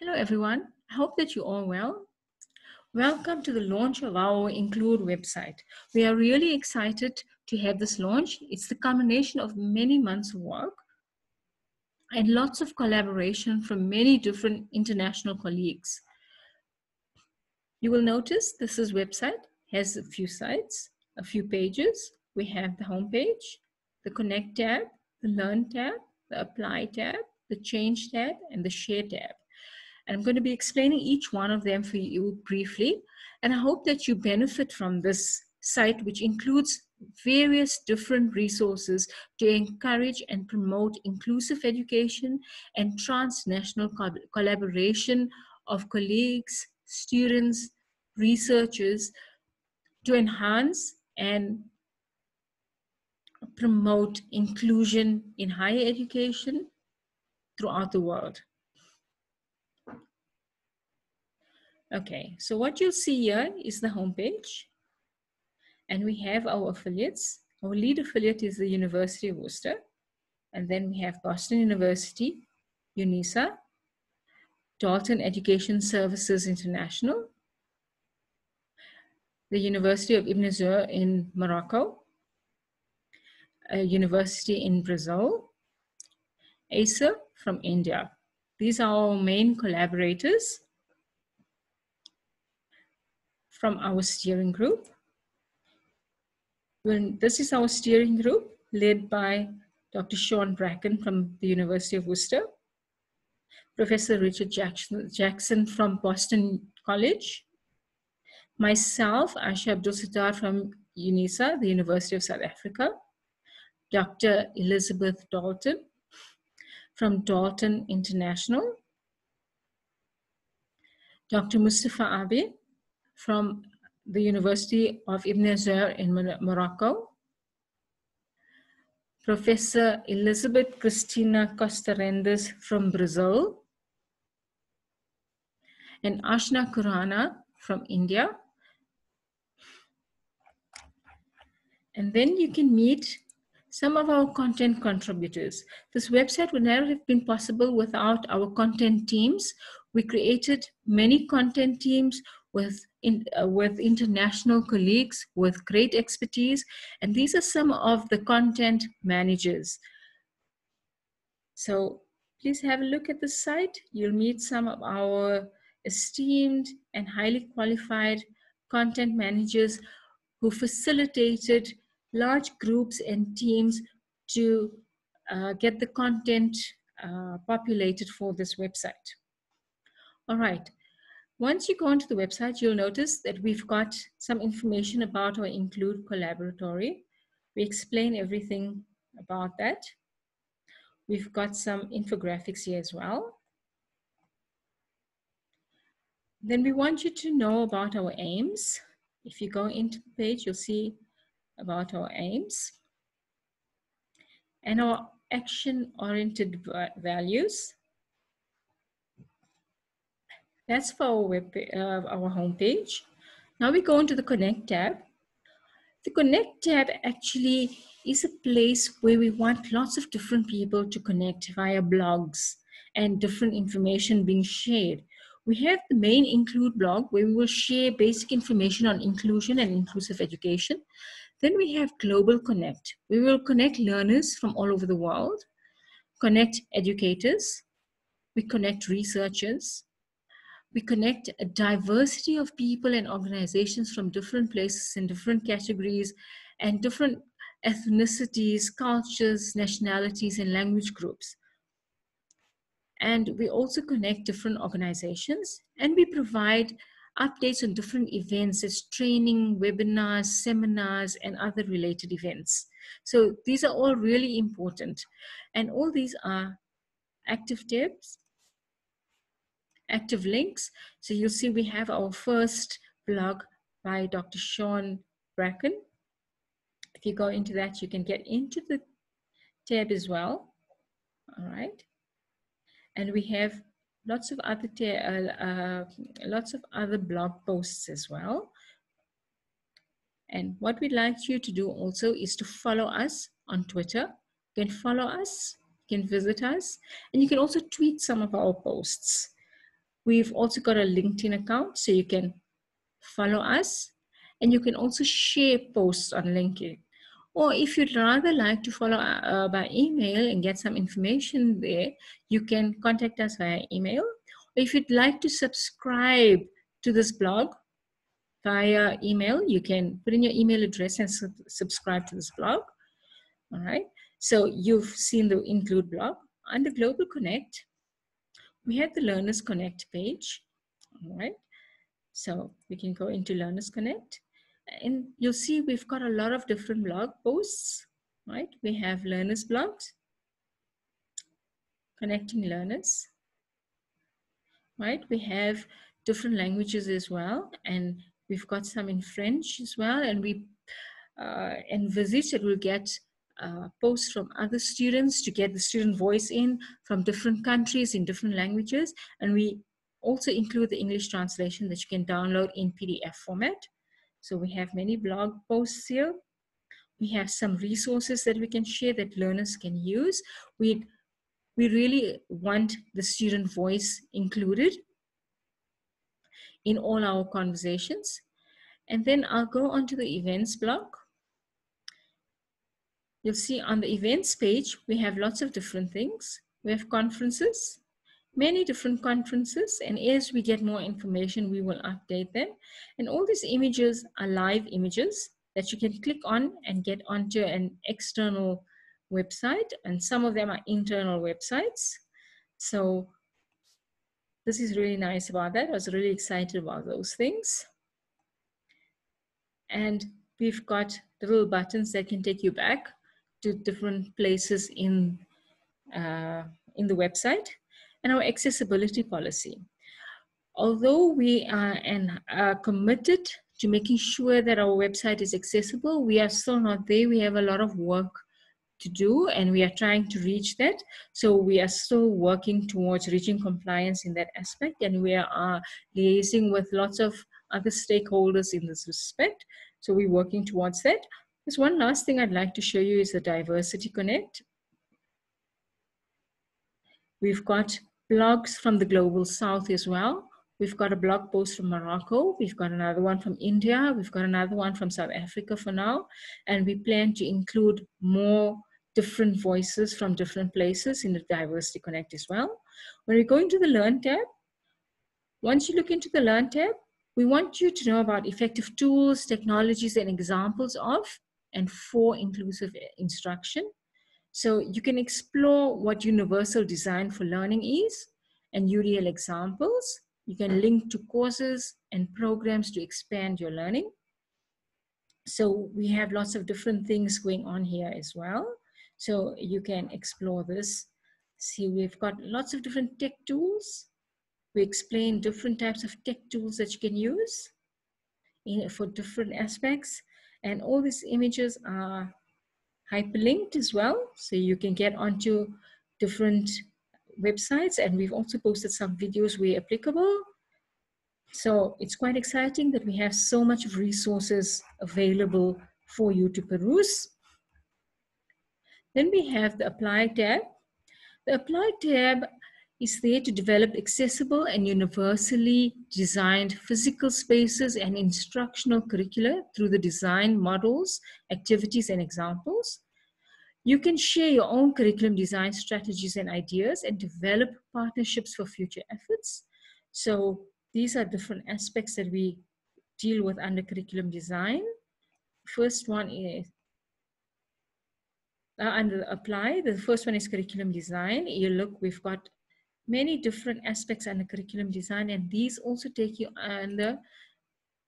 Hello, everyone. I hope that you're all well. Welcome to the launch of our Include website. We are really excited to have this launch. It's the culmination of many months of work and lots of collaboration from many different international colleagues. You will notice this is website has a few sites, a few pages. We have the home page, the connect tab, the learn tab, the apply tab, the change tab, and the share tab. And I'm going to be explaining each one of them for you briefly. And I hope that you benefit from this site, which includes various different resources to encourage and promote inclusive education and transnational co collaboration of colleagues, students, researchers to enhance and promote inclusion in higher education throughout the world. Okay, so what you'll see here is the homepage. And we have our affiliates. Our lead affiliate is the University of Worcester. And then we have Boston University, UNISA, Dalton Education Services International, the University of Ibn Zohr in Morocco, a university in Brazil, ASA from India. These are our main collaborators from our steering group. When this is our steering group led by Dr. Sean Bracken from the University of Worcester, Professor Richard Jackson, Jackson from Boston College, myself, Ashiya Abdool Satar from UNISA, the University of South Africa, Dr. Elizabeth Dalton from Dalton International, Dr. Mustafa Abi from the University of Ibn Zohr in Morocco, Professor Elizabeth Cristina Costa-Renders from Brazil, and Ashna Khurana from India. And then you can meet some of our content contributors. This website would never have been possible without our content teams. We created many content teams with, in, uh, with international colleagues with great expertise. And these are some of the content managers. So please have a look at the site. You'll meet some of our esteemed and highly qualified content managers who facilitated large groups and teams to uh, get the content uh, populated for this website. All right, once you go onto the website, you'll notice that we've got some information about our Include Collaboratory. We explain everything about that. We've got some infographics here as well. Then we want you to know about our aims. If you go into the page, you'll see about our aims and our action-oriented values. That's for our web, uh, our homepage. Now we go into the Connect tab. The Connect tab actually is a place where we want lots of different people to connect via blogs and different information being shared. We have the main include blog where we will share basic information on inclusion and inclusive education. Then we have Global Connect. We will connect learners from all over the world, connect educators, we connect researchers, we connect a diversity of people and organizations from different places and different categories and different ethnicities, cultures, nationalities, and language groups. And we also connect different organizations and we provide updates on different events as training, webinars, seminars, and other related events. So these are all really important. And all these are active tabs active links. So you'll see we have our first blog by Dr. Sean Bracken. If you go into that, you can get into the tab as well. All right. And we have lots of other uh, uh, lots of other blog posts as well. And what we'd like you to do also is to follow us on Twitter. You can follow us, you can visit us, and you can also tweet some of our posts. We've also got a LinkedIn account, so you can follow us and you can also share posts on LinkedIn. Or if you'd rather like to follow uh, by email and get some information there, you can contact us via email. Or if you'd like to subscribe to this blog via email, you can put in your email address and sub subscribe to this blog. All right. So you've seen the include blog. Under Global Connect, we have the Learners Connect page. All right. So we can go into Learners Connect and you'll see we've got a lot of different blog posts, right? We have learners blogs, connecting learners, right? We have different languages as well, and we've got some in French as well, and we uh, envisage that we'll get uh, posts from other students to get the student voice in from different countries in different languages, and we also include the English translation that you can download in PDF format. So we have many blog posts here. We have some resources that we can share that learners can use. We, we really want the student voice included in all our conversations. And then I'll go on to the events block. You'll see on the events page, we have lots of different things. We have conferences, many different conferences and as we get more information we will update them. And all these images are live images that you can click on and get onto an external website and some of them are internal websites. So this is really nice about that. I was really excited about those things. And we've got little buttons that can take you back to different places in uh, in the website and our accessibility policy. Although we are, and are committed to making sure that our website is accessible, we are still not there. We have a lot of work to do and we are trying to reach that. So we are still working towards reaching compliance in that aspect and we are liaising with lots of other stakeholders in this respect. So we're working towards that. There's one last thing I'd like to show you is the Diversity Connect. We've got blogs from the global south as well. We've got a blog post from Morocco. We've got another one from India. We've got another one from South Africa for now. And we plan to include more different voices from different places in the Diversity Connect as well. When we go into the Learn tab, once you look into the Learn tab, we want you to know about effective tools, technologies, and examples of and for inclusive instruction. So you can explore what universal design for learning is and UDL examples. You can link to courses and programs to expand your learning. So we have lots of different things going on here as well. So you can explore this. See, we've got lots of different tech tools. We explain different types of tech tools that you can use in, for different aspects. And all these images are hyperlinked as well. So you can get onto different websites and we've also posted some videos where applicable. So it's quite exciting that we have so much resources available for you to peruse. Then we have the Apply tab. The Apply tab is there to develop accessible and universally designed physical spaces and instructional curricula through the design models, activities, and examples. You can share your own curriculum design strategies and ideas and develop partnerships for future efforts. So these are different aspects that we deal with under curriculum design. First one is uh, under apply. The first one is curriculum design. You look, we've got many different aspects under curriculum design and these also take you under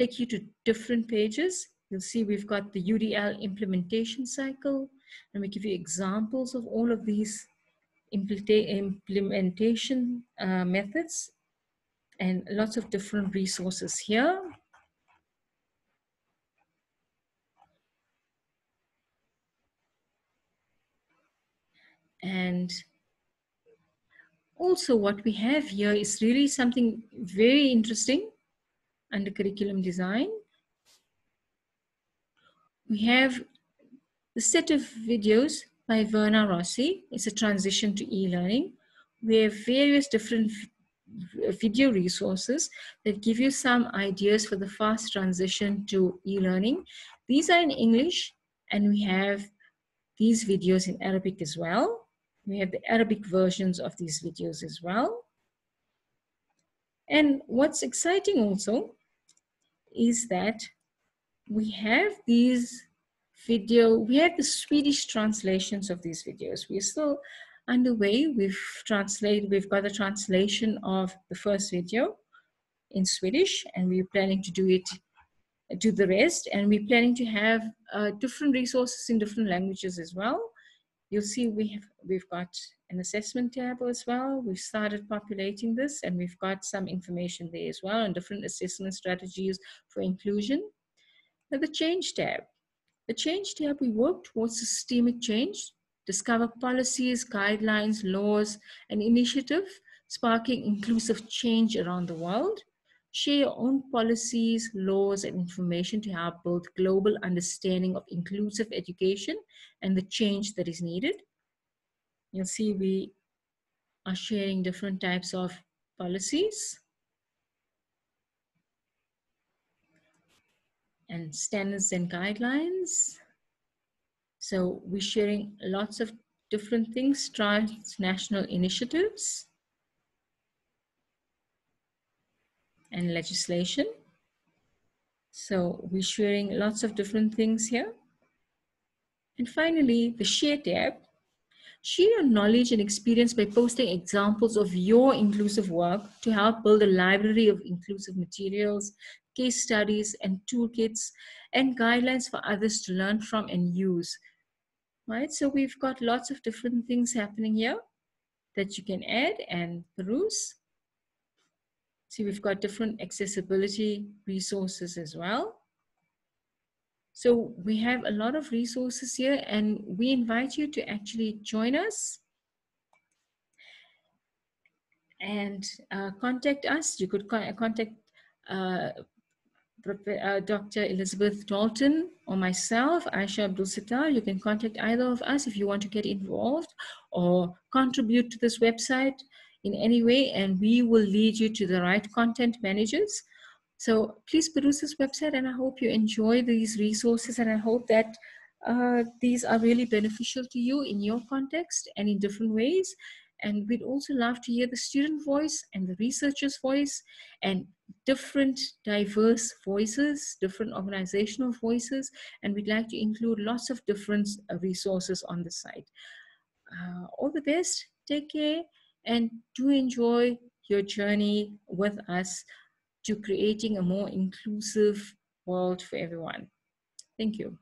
take you to different pages. You'll see we've got the udl implementation cycle. And we give you examples of all of these implementation uh, methods and lots of different resources here. And also what we have here is really something very interesting under curriculum design. We have the set of videos by Verna Rossi. It's a transition to e-learning. We have various different video resources that give you some ideas for the fast transition to e-learning. These are in English and we have these videos in Arabic as well. We have the Arabic versions of these videos as well. And what's exciting also is that we have these video, we have the Swedish translations of these videos. We're still underway. We've translated, we've got a translation of the first video in Swedish and we're planning to do it, do the rest. And we're planning to have uh, different resources in different languages as well. You'll see we have, we've got an assessment tab as well. We've started populating this and we've got some information there as well on different assessment strategies for inclusion. Now the change tab. The change tab, we work towards systemic change, discover policies, guidelines, laws, and initiatives sparking inclusive change around the world. Share your own policies, laws, and information to help build global understanding of inclusive education and the change that is needed. You'll see we are sharing different types of policies and standards and guidelines. So we're sharing lots of different things, transnational initiatives and legislation. So we're sharing lots of different things here. And finally, the share tab. Share your knowledge and experience by posting examples of your inclusive work to help build a library of inclusive materials, case studies, and toolkits, and guidelines for others to learn from and use. Right, so we've got lots of different things happening here that you can add and peruse. See, we've got different accessibility resources as well. So we have a lot of resources here and we invite you to actually join us and uh, contact us. You could contact uh, uh, Dr. Elizabeth Dalton or myself, Ashiya Abdool Satar. You can contact either of us if you want to get involved or contribute to this website in any way and we will lead you to the right content managers. So please peruse this website and I hope you enjoy these resources and I hope that uh, these are really beneficial to you in your context and in different ways. And we'd also love to hear the student voice and the researcher's voice and different diverse voices, different organizational voices. And we'd like to include lots of different uh, resources on the site. Uh, all the best. Take care and do enjoy your journey with us to creating a more inclusive world for everyone. Thank you.